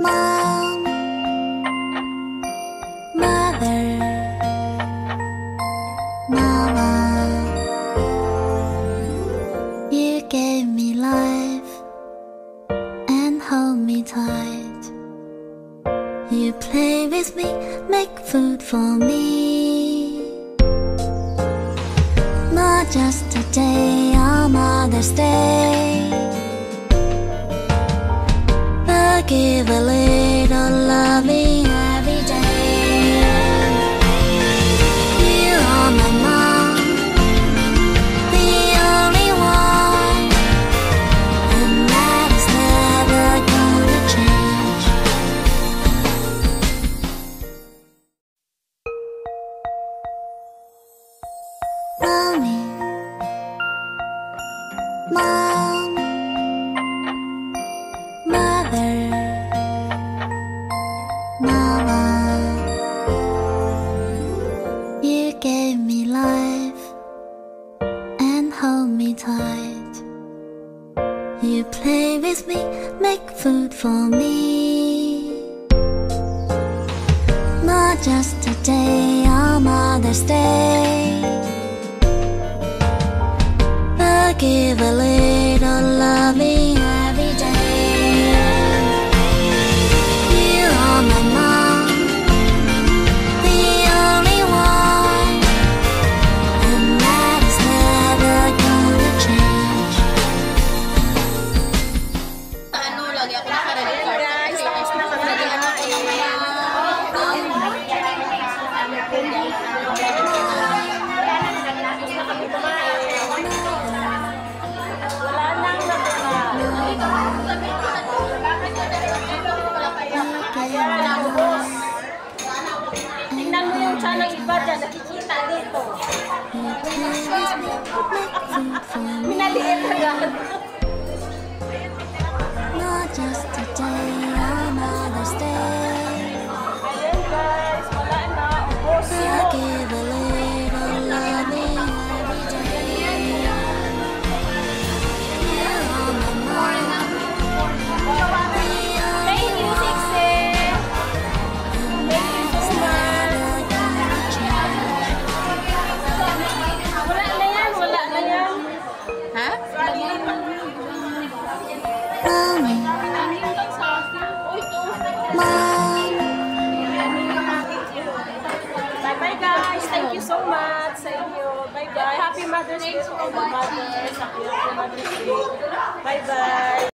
Mom, Mother, Mama, you gave me life and hold me tight. You play with me, make food for me. Not just a day on Mother's Day give a little loving every day. You are my mom, the only one, and that is never gonna change. Mommy, Mom, hold me tight. You play with me, make food for me. Not just a day on Mother's Day, but give a little na nakikita dito. Minaliit na yan. Not just Mom, Bye-bye guys. Thank you so much sa inyo. Bye-bye. Happy Mother's Day to all the mothers. Happy Mother's Day. Bye-bye.